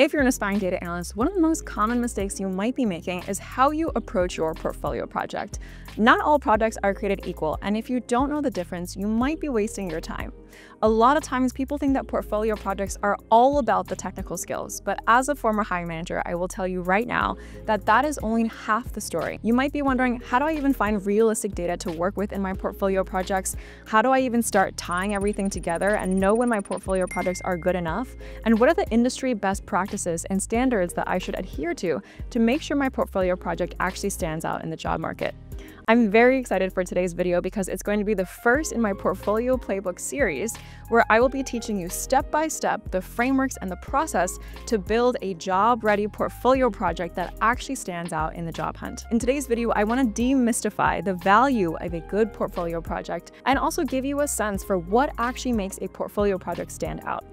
If you're an aspiring data analyst, one of the most common mistakes you might be making is how you approach your portfolio project. Not all projects are created equal, and if you don't know the difference, you might be wasting your time. A lot of times people think that portfolio projects are all about the technical skills, but as a former hiring manager, I will tell you right now that that is only half the story. You might be wondering, how do I even find realistic data to work with in my portfolio projects? How do I even start tying everything together and know when my portfolio projects are good enough? And what are the industry best practices and standards that I should adhere to to make sure my portfolio project actually stands out in the job market? I'm very excited for today's video because it's going to be the first in my Portfolio Playbook series where I will be teaching you step by step the frameworks and the process to build a job-ready portfolio project that actually stands out in the job hunt. In today's video, I want to demystify the value of a good portfolio project and also give you a sense for what actually makes a portfolio project stand out.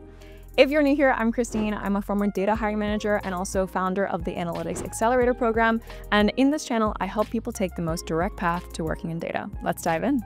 If you're new here, I'm Christine. I'm a former data hiring manager and also founder of the Analytics Accelerator program. And in this channel, I help people take the most direct path to working in data. Let's dive in.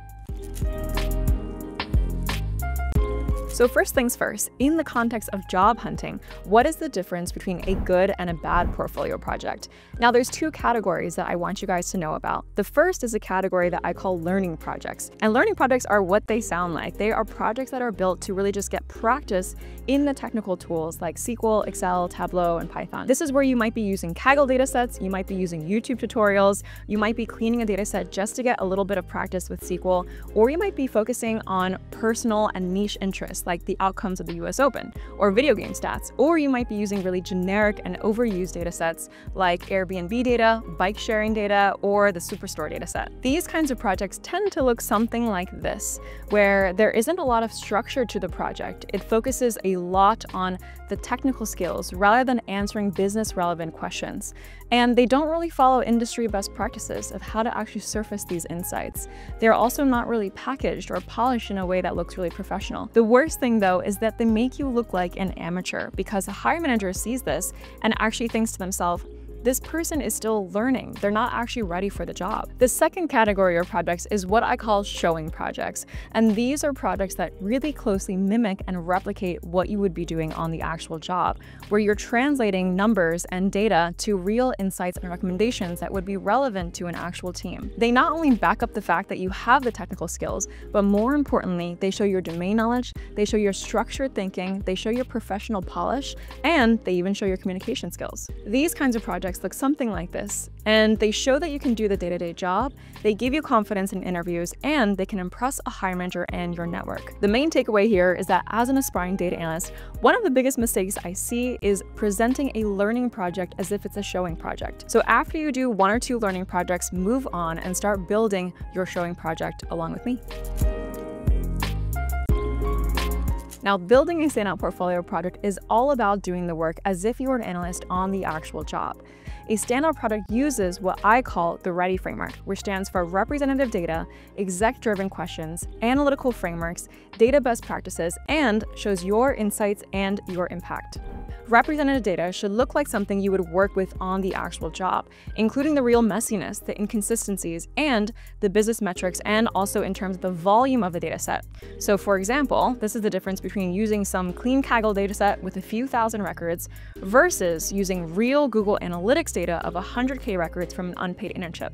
So first things first, in the context of job hunting, what is the difference between a good and a bad portfolio project? Now there's two categories that I want you guys to know about. The first is a category that I call learning projects. And learning projects are what they sound like. They are projects that are built to really just get practice in the technical tools like SQL, Excel, Tableau, and Python. This is where you might be using Kaggle datasets, you might be using YouTube tutorials, you might be cleaning a dataset just to get a little bit of practice with SQL, or you might be focusing on personal and niche interests like the outcomes of the US Open, or video game stats, or you might be using really generic and overused data sets like Airbnb data, bike sharing data, or the Superstore dataset. These kinds of projects tend to look something like this, where there isn't a lot of structure to the project. It focuses a lot on the technical skills rather than answering business relevant questions. And they don't really follow industry best practices of how to actually surface these insights. They're also not really packaged or polished in a way that looks really professional. The worst thing though is that they make you look like an amateur because a hiring manager sees this and actually thinks to themselves, this person is still learning. They're not actually ready for the job. The second category of projects is what I call showing projects. And these are projects that really closely mimic and replicate what you would be doing on the actual job, where you're translating numbers and data to real insights and recommendations that would be relevant to an actual team. They not only back up the fact that you have the technical skills, but more importantly, they show your domain knowledge, they show your structured thinking, they show your professional polish, and they even show your communication skills. These kinds of projects projects look something like this, and they show that you can do the day-to-day -day job, they give you confidence in interviews, and they can impress a hiring manager and your network. The main takeaway here is that as an aspiring data analyst, one of the biggest mistakes I see is presenting a learning project as if it's a showing project. So after you do one or two learning projects, move on and start building your showing project along with me. Now, building a standout portfolio project is all about doing the work as if you were an analyst on the actual job. A standout product uses what I call the READY framework, which stands for Representative Data, Exec-Driven Questions, Analytical Frameworks, Data Best Practices, and shows your insights and your impact. Representative data should look like something you would work with on the actual job, including the real messiness, the inconsistencies, and the business metrics, and also in terms of the volume of the dataset. So for example, this is the difference between using some clean Kaggle dataset with a few thousand records versus using real Google Analytics data of 100k records from an unpaid internship.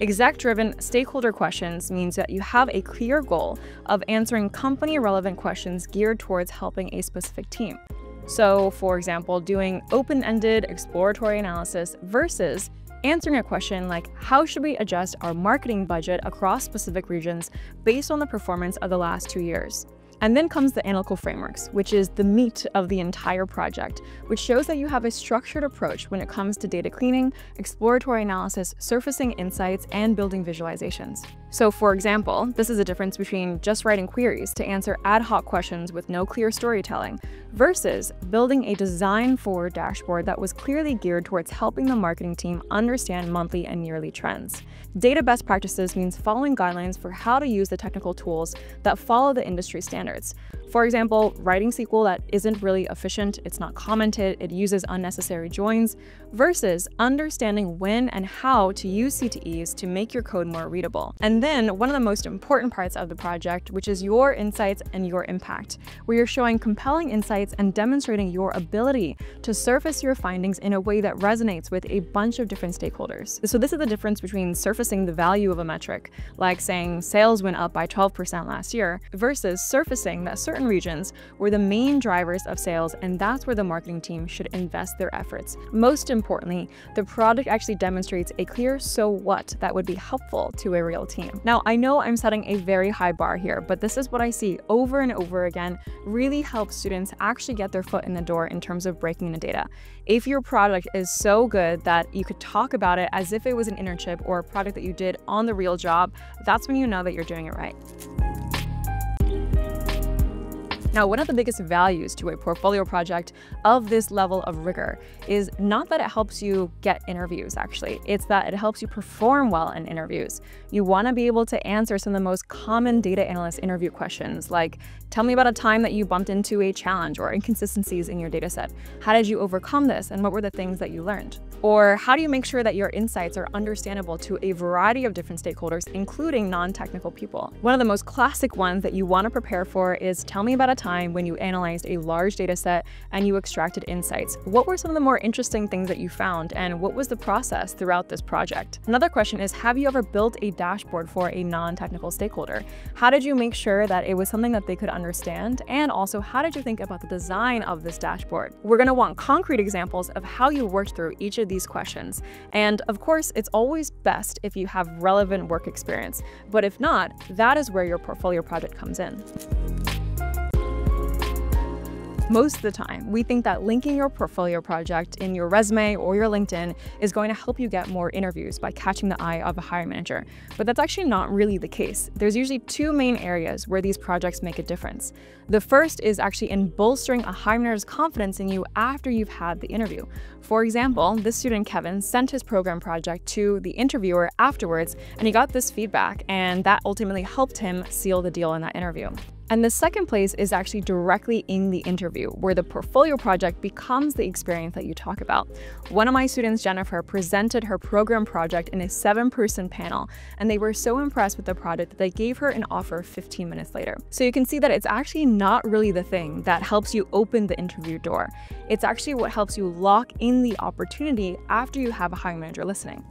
Exec-driven stakeholder questions means that you have a clear goal of answering company-relevant questions geared towards helping a specific team. So, for example, doing open ended exploratory analysis versus answering a question like how should we adjust our marketing budget across specific regions based on the performance of the last two years. And then comes the analytical frameworks, which is the meat of the entire project, which shows that you have a structured approach when it comes to data cleaning, exploratory analysis, surfacing insights, and building visualizations. So for example, this is a difference between just writing queries to answer ad hoc questions with no clear storytelling versus building a design-forward dashboard that was clearly geared towards helping the marketing team understand monthly and yearly trends. Data best practices means following guidelines for how to use the technical tools that follow the industry standards. For example, writing SQL that isn't really efficient, it's not commented, it uses unnecessary joins, versus understanding when and how to use CTEs to make your code more readable. And then one of the most important parts of the project, which is your insights and your impact, where you're showing compelling insights and demonstrating your ability to surface your findings in a way that resonates with a bunch of different stakeholders. So this is the difference between surfacing the value of a metric, like saying sales went up by 12% last year, versus surfacing that certain regions were the main drivers of sales and that's where the marketing team should invest their efforts. Most importantly, the product actually demonstrates a clear so what that would be helpful to a real team. Now, I know I'm setting a very high bar here, but this is what I see over and over again really helps students actually get their foot in the door in terms of breaking the data. If your product is so good that you could talk about it as if it was an internship or a product that you did on the real job, that's when you know that you're doing it right. Now, one of the biggest values to a portfolio project of this level of rigor is not that it helps you get interviews, actually, it's that it helps you perform well in interviews. You want to be able to answer some of the most common data analyst interview questions, like tell me about a time that you bumped into a challenge or inconsistencies in your dataset. How did you overcome this, and what were the things that you learned? Or how do you make sure that your insights are understandable to a variety of different stakeholders, including non-technical people? One of the most classic ones that you want to prepare for is tell me about a time when you analyzed a large data set and you extracted insights. What were some of the more interesting things that you found and what was the process throughout this project? Another question is, have you ever built a dashboard for a non-technical stakeholder? How did you make sure that it was something that they could understand? And also, how did you think about the design of this dashboard? We're going to want concrete examples of how you worked through each of these questions. And of course, it's always best if you have relevant work experience. But if not, that is where your portfolio project comes in. Most of the time, we think that linking your portfolio project in your resume or your LinkedIn is going to help you get more interviews by catching the eye of a hiring manager. But that's actually not really the case. There's usually two main areas where these projects make a difference. The first is actually in bolstering a hiring manager's confidence in you after you've had the interview. For example, this student Kevin sent his program project to the interviewer afterwards and he got this feedback, and that ultimately helped him seal the deal in that interview. And the second place is actually directly in the interview, where the portfolio project becomes the experience that you talk about. One of my students, Jennifer, presented her program project in a seven person panel, and they were so impressed with the project that they gave her an offer 15 minutes later. So you can see that it's actually not really the thing that helps you open the interview door. It's actually what helps you lock in the opportunity after you have a hiring manager listening.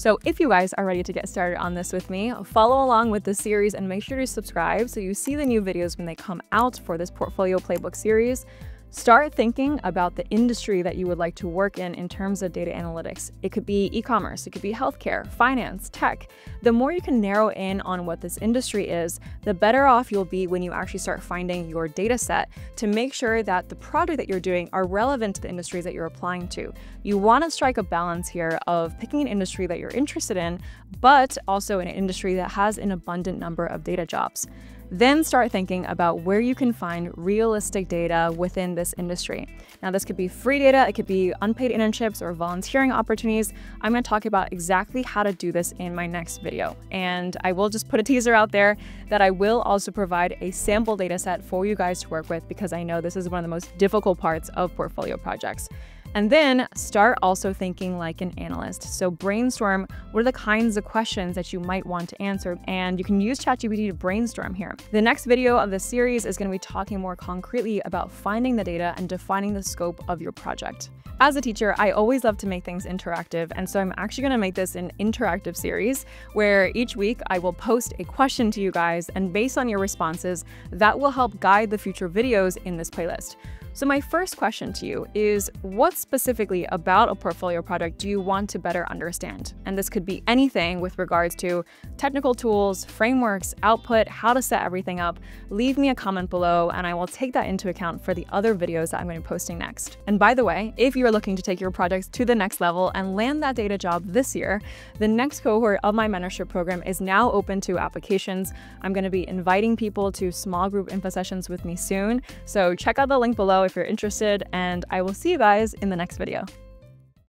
So if you guys are ready to get started on this with me, follow along with the series and make sure to subscribe so you see the new videos when they come out for this Portfolio Playbook series. Start thinking about the industry that you would like to work in in terms of data analytics. It could be e commerce, it could be healthcare, finance, tech. The more you can narrow in on what this industry is, the better off you'll be when you actually start finding your data set to make sure that the product that you're doing are relevant to the industries that you're applying to. You want to strike a balance here of picking an industry that you're interested in, but also an industry that has an abundant number of data jobs. Then start thinking about where you can find realistic data within this industry. Now, this could be free data, it could be unpaid internships or volunteering opportunities. I'm going to talk about exactly how to do this in my next video. And I will just put a teaser out there that I will also provide a sample data set for you guys to work with because I know this is one of the most difficult parts of portfolio projects. And then start also thinking like an analyst. So brainstorm what are the kinds of questions that you might want to answer, and you can use ChatGPT to brainstorm here. The next video of this series is going to be talking more concretely about finding the data and defining the scope of your project. As a teacher, I always love to make things interactive, and so I'm actually going to make this an interactive series where each week I will post a question to you guys, and based on your responses, that will help guide the future videos in this playlist. So my first question to you is what specifically about a portfolio project do you want to better understand? And this could be anything with regards to technical tools, frameworks, output, how to set everything up. Leave me a comment below and I will take that into account for the other videos that I'm going to be posting next. And by the way, if you're looking to take your projects to the next level and land that data job this year, the next cohort of my mentorship program is now open to applications. I'm going to be inviting people to small group info sessions with me soon. So check out the link if you're interested, and I will see you guys in the next video.